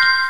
you